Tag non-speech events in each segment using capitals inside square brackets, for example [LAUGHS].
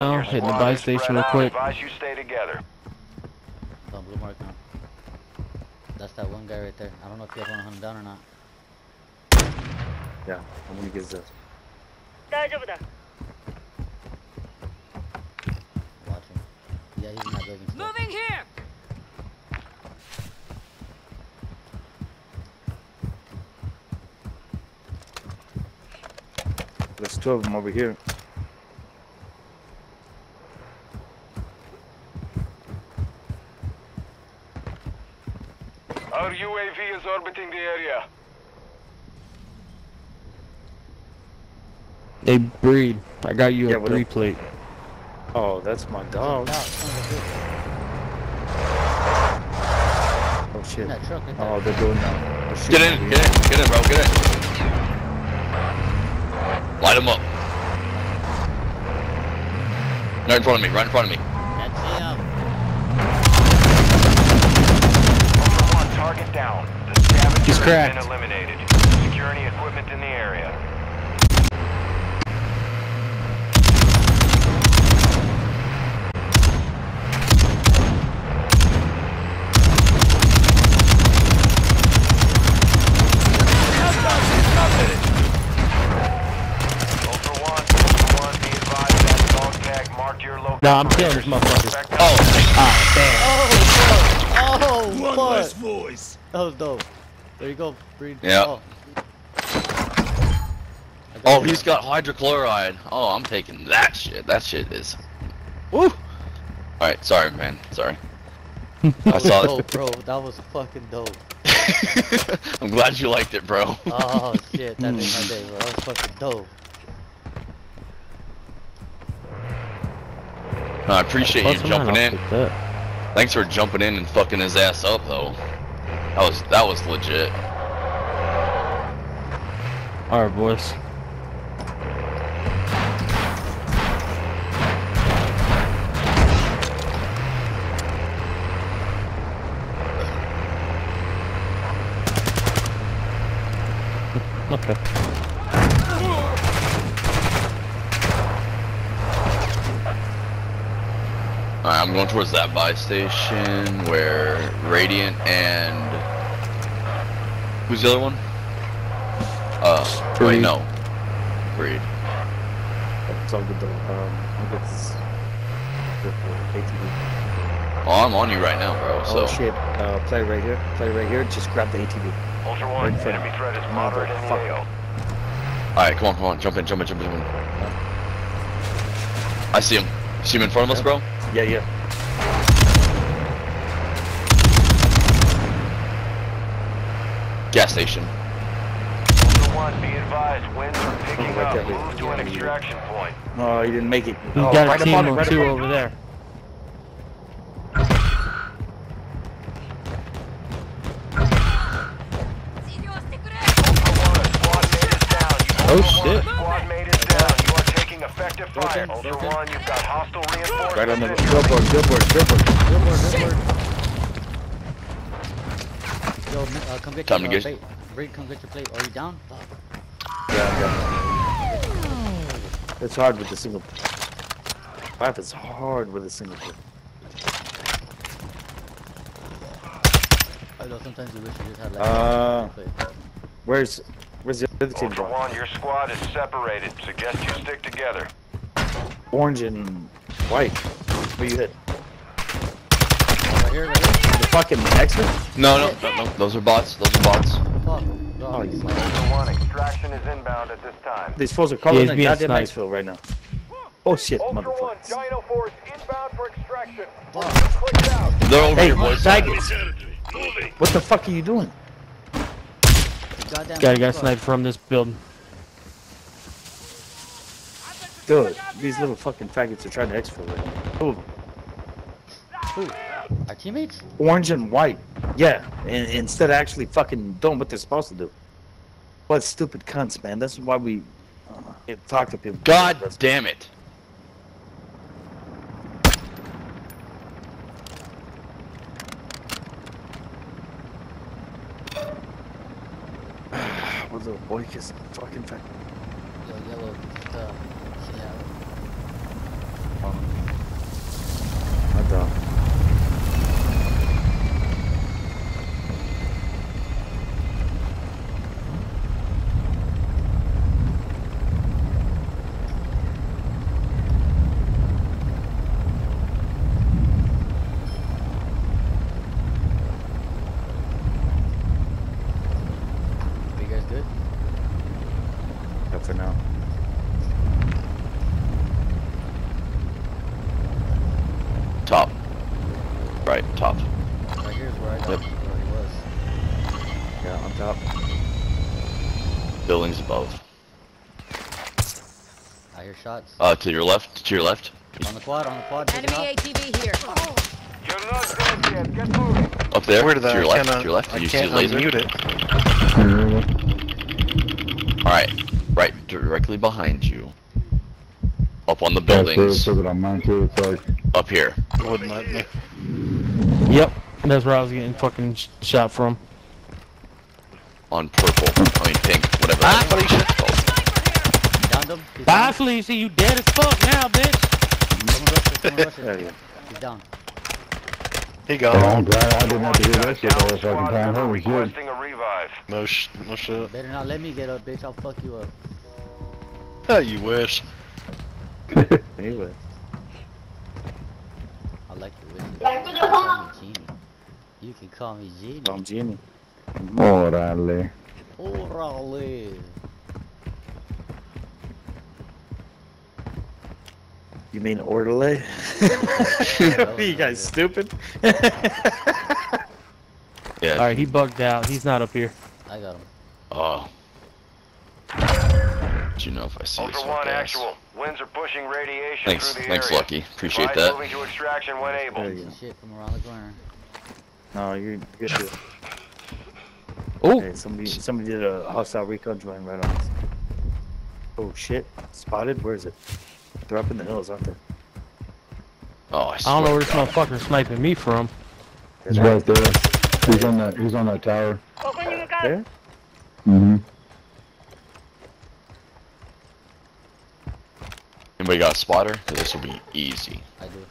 now, hitting the buy station real quick. Advise you stay together. Oh, blue mark now. That's that one guy right there. I don't know if you guys want to hunt him down or not. Yeah, I'm gonna get this. Watch him. Yeah, he's not building stuff. Moving here! There's two of them over here. Our UAV is orbiting the area. They breed. I got you Yeah, a what three plate. Oh, that's my dog. Out, son of a bitch. Oh shit. truck. Oh, they're doing now. They're oh, Get in, get in, get in, bro, get in. Light him up. Right in front of me, right in front of me. That's him. Ultra One, target down. The scavenger He's has cracked. been eliminated. Secure any equipment in the area. Ultra One, Ultra One, be advised that dog tag marked your location. Nah, I'm killing this motherfucker. Oh, Ah, damn. Voice. That was dope. There you go, Breed. Yeah. Oh, oh, he's got hydrochloride. Oh, I'm taking that shit. That shit is. Woo! Alright, sorry, man. Sorry. [LAUGHS] I saw was it. bro. That was fucking dope. [LAUGHS] I'm glad you liked it, bro. Oh, shit. That made my day, bro. That was fucking dope. I appreciate you Plus, I'm jumping in. off with that. Thanks for jumping in and fucking his ass up, though. That was that was legit. Alright, boys. [LAUGHS] Okay. Alright, I'm going towards that buy station where Radiant and who's the other one? Uh, wait, no, Breed. It's all good though. Um, I'll get this. the ATV. Oh, I'm on you right now, bro. So Oh shit. Uh, play right here. Play right here. Just grab the ATV. Ultra One, Right enemy threat is moderate in the AO. Alright, come on, come on, jump in, jump in, jump in, jump in. I see him. See him in front of us, bro? Yeah, yeah. Gas station. One, be advised, winds are picking oh, right up. there. Move to an extraction point. Oh, he didn't make it. We oh, got right a team above of right two above over there. Oh, shit. Squad mate is down. You are taking effective fire. Ultra. One, you've got hostile reinforcements. Right on the inbound. billboard, billboard, billboard. Billboard, billboard. Yo, ma- uh, come get Time your to uh, get- plate. Breed, come get your plate. Are you down? Fuck. Yeah, yeah. It's hard with the single. Five is hard with a single. player. I know sometimes you wish you just had like Uh, a plate. Where's, where's the other team Ultra going? One, your squad is separated. Suggest you stick together. Orange and white. Where you hit? Right here, right here. The fucking X-Men? No, no, no, no. Those are bots. Those are bots. Fuck. Oh, you One, extraction is inbound at this time. These fools are calling he's the being goddamn sniped. Maxville right now. Oh shit, Ultra motherfuckers. Dino Force inbound for extraction. Fuck. Clicked out. They're over Hey, here, boys. faggots! What the fuck are you doing? Goddamn. Guy got fuck. sniped from this building. Dude, these little fucking faggots are trying to exfil right now. Two of them. Who? Our teammates? Orange and white. Yeah, and instead of actually fucking doing what they're supposed to do. What stupid cunts, man. That's why we uh, talk to people. God damn it. [SIGHS] what a boy kiss fucking faggot? Yo, yellow. Uh, yeah. Oh, Top. Right, top. Right here's where I got Yep. where he was. Yeah, on top. Buildings above. I hear shots. Uh, to your left. To your left. On the quad, on the quad, taking Enemy off. ATV here. You're not dead yet. Get moving. Up there. Where did to that? your I left. to your left. I you see can't the laser? unmute it. All right. Right, directly behind you. Up on the Yeah, so, buildings. so that I'm on to it, so I Up here. Wouldn't let me. Yep. That's where I was getting fucking shot from. On purple. I mean pink. Whatever. Ah, that shit's called. Downed him. Bye. Felicia. You dead as fuck now, bitch. Someone rush it, someone rush it. you. He's down. He Oh, I'm gone. glad I didn't have to do that shit the whole Down fucking squad time. member Holy shit. requesting a revive. No sh no shit. Better not let me get up, bitch. I'll fuck you up. Ah, you wish. [LAUGHS] Anyway. I like the way you you call me Genie. You can call me Genie. Tom Genie. Órale. Orale. You mean orderly? [LAUGHS] you guys stupid? [LAUGHS] Yeah. All right, he bugged out. He's not up here. I got him. Oh. Do you know if I see this Ultra fuck One, ass? actual. Winds are pushing radiation Thanks, through the thanks, area. Lucky. Appreciate Advise that. moving to extraction when able. There you go. Shit from around the corner. No, you're good. [LAUGHS] Dude. Oh, Hey, somebody, somebody did a hostile recon join right on us. Oh shit! Spotted? Where is it? They're up in the hills, aren't they? Oh, I, I don't know where this swear to motherfucker's sniping me from. He's right there. He's on that. He's on that tower. There? Mm-hmm. Anybody got a spotter? This will be easy. I do.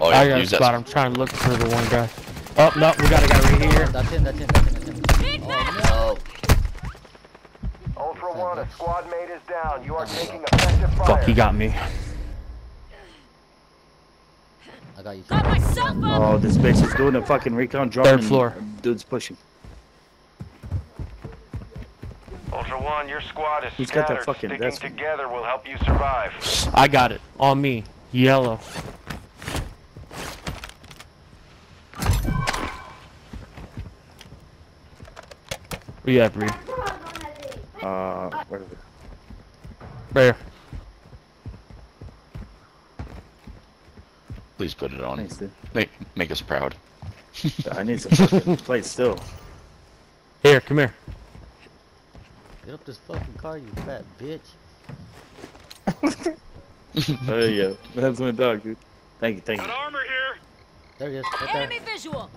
Oh yeah, I got a use spot. that. I'm trying to look for the one guy. Oh no, we got a guy right here. That's him, that's him, that's him, that's him. Oh Ultra One, a squad mate is down. You are taking effective fire. Fuck, he got me. I got you. Got my cell phone. Oh, this bitch is doing a fucking recon drop. Third and floor. Dude's pushing. Ultra One, your squad is Who's got that scattered. fucking Sticking vest? together will help you survive. I got it on me. Yellow. Where you at, Reed? Uh, where is it? There. Please put it on. Thanks, dude. Make make us proud. I need some fucking [LAUGHS] plates still. Here, come here. Get up this fucking car, you fat bitch. [LAUGHS] There you go. That's my dog, dude. Thank you, thank you. Got armor here. There he is, right there. Enemy visual.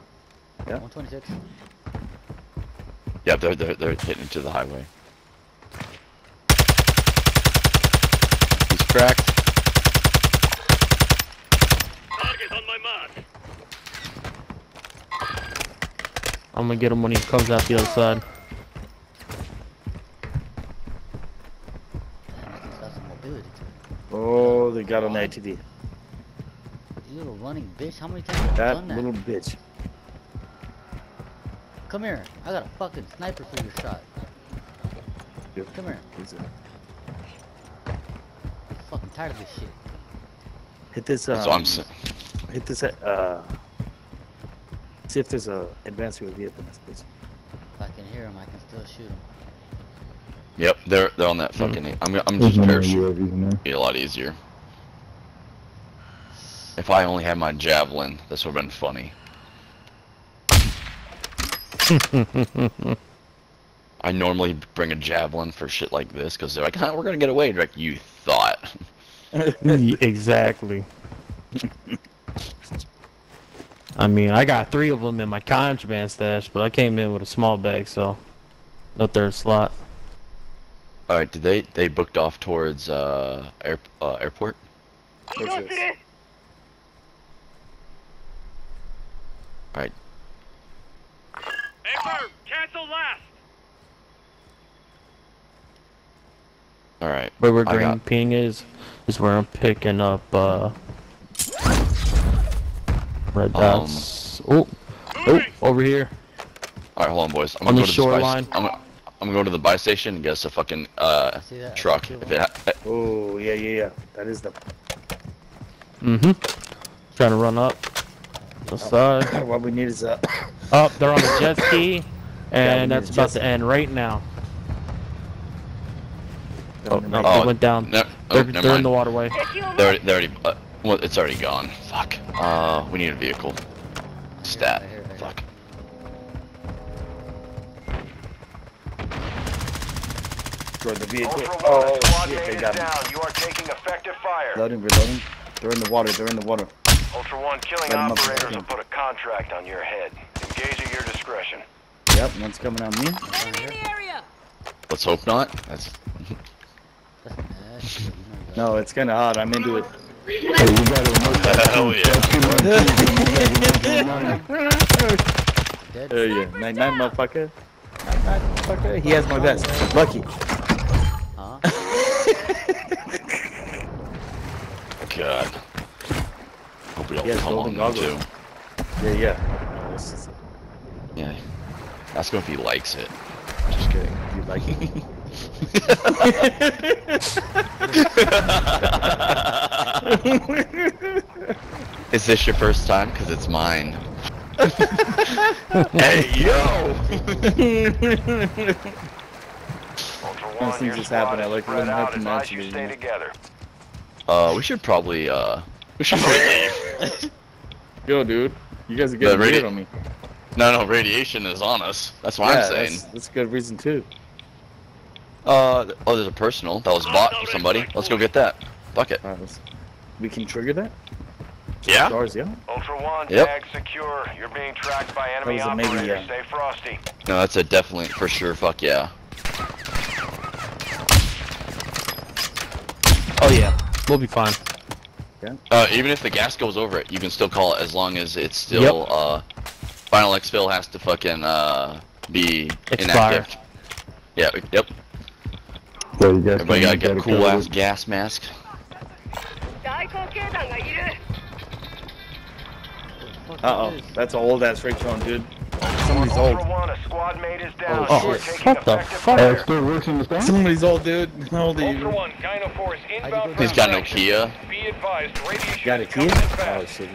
126. Yeah, they're they're they're hitting into the highway. He's cracked. I'm gonna get him when he comes out the other side. Damn, he's got some mobility to it. Oh, they got on the ATV. You little running bitch, how many times have you That done that? little bitch. Come here. I got a fucking sniper for your shot. Yep. Come here. He's, uh, I'm fucking tired of this shit. Hit this. Um, That's what I'm saying. Hit this. Uh, see if there's a advanced UAV up in this bitch. If I can hear him, I can still shoot him. Yep, they're they're on that fucking. I'm I'm There's just no more parachute. UAVs in there. Be a lot easier. If I only had my javelin, this would have been funny. [LAUGHS] I normally bring a javelin for shit like this because they're like, "Huh, we're gonna get away." Like you thought. Ye- [LAUGHS] exactly. I mean, I got three of them in my contraband stash, but I came in with a small bag, so no third slot. All right, did they they booked off towards uh, air, uh airport? What's this? All right, all right. Where where I green got- ping is, is where I'm picking up uh red Um, dots. oh, oh, over here. All right, hold on, boys. I'm On gonna the go to the buy- shoreline. I'm gonna, I'm gonna go to the buy station and get us a fucking uh that? Truck. If it ha- Oh yeah, yeah, yeah. That is the. Mm-hmm. Trying to run up. The side. [COUGHS] What we need is a. Up, they're on a jet ski, [COUGHS] and need that's about to end right now. Oh, no, Oh, went down. No, oh, They're, they're in the waterway. They already, they already, uh, well, it's already gone. Fuck. Uh, we need a vehicle. Stat. Right here, right here. Fuck. Destroy the vehicle. Ultra One, Oh, a squad shit, they got me. down. You are taking effective fire. Reloading, reloading. They're in the water, they're in the water. Ultra One, killing Let 'em up, operators let 'em will put a contract on your head. Engage at your discretion. Yep, one's coming on me. Enemy in the area! Let's hope not. That's. [LAUGHS] That's nasty. You know that. No, it's kinda hot, I'm into it. [LAUGHS] Hey, you gotta remove that. Hell yeah. Dead. Hell yeah. Night night, motherfucker. Night night, motherfucker. He has my vest. Lucky. Huh? [LAUGHS] God. Hope we don't come golden on them goggles. too. Yeah, yeah. This is- Yeah. Ask him if he likes it. Just kidding. You like it? [LAUGHS] [LAUGHS] Is this your first time? Cause it's mine. [LAUGHS] hey yo! Ultra One, things just squad happen, I is like spread them out. happen Advise you stay together. Uh, we should probably uh, we should probably leave. [LAUGHS] Yo, dude. You guys are getting radi- weird on me. No, no, radiation is on us. That's what yeah, I'm saying. That's, that's a good reason, too. Uh, oh, there's a personal that was bought for somebody. Let's go get that. Fuck it. Alright. We can trigger that? Yeah. Stars, yeah? Ultra One, Yep. tag secure. You're being tracked by enemy was a maybe, yeah. Stay frosty. No, that's a definitely for sure. Fuck yeah. Oh yeah, we'll be fine. Uh, even if the gas goes over it, you can still call it as long as it's still uh, final exfil has to fucking uh be Expire. inactive. Yeah. Yep. Everybody gotta get a cool ass gas mask. Uh oh, that's old ass Raytron, dude. Somebody's old. Oh, oh what the fuck? Uh. Somebody's old, dude. How old are you? He's got no Kia. Got a Kia? Oh shit.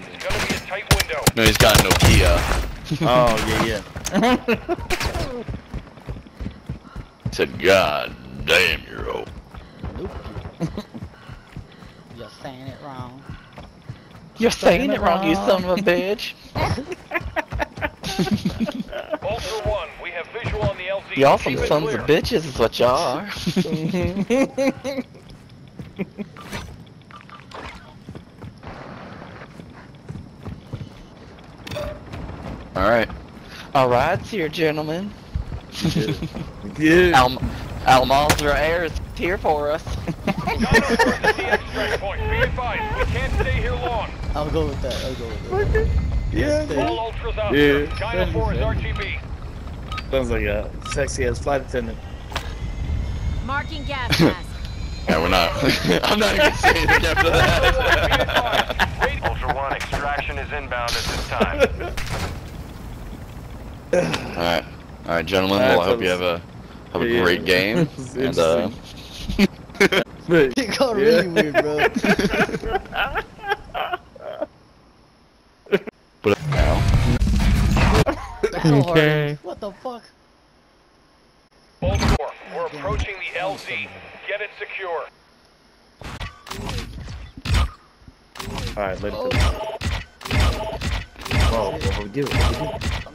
No, he's got no Kia. [LAUGHS] oh yeah, yeah. [LAUGHS] said, God damn, you're old. Nope. [LAUGHS] You're saying it wrong. You're saying it wrong, you son of a bitch. [LAUGHS] Ultra One, we have visual on the LZ. Y'all some sons clear. of bitches is what y'all are. Alright. Alright, here, gentlemen. Dude. [LAUGHS] Al Almanzar Air is here for us. Dino Force at the extract point. Be advised, we can't stay here long. I'll go with that. I'll go with that. Yeah. All ultras out Yeah. there. Dino Force RGB. Sounds like a sexy ass flight attendant. Marking [LAUGHS] gas mask. Yeah, we're not. [LAUGHS] [LAUGHS] I'm not even saying anything after that. Ultra One, extraction is inbound at this time. Alright. Alright, gentlemen. Alright, Well, I hope you have a have a Yeah. great game. [LAUGHS] And uh [LAUGHS] But, It got Yeah. really weird, bro. [LAUGHS] but now. That's. Okay. What the fuck? Ultra Four, we're approaching the LZ. Get it secure. Alright, let it go. Oh, what we do? What we do?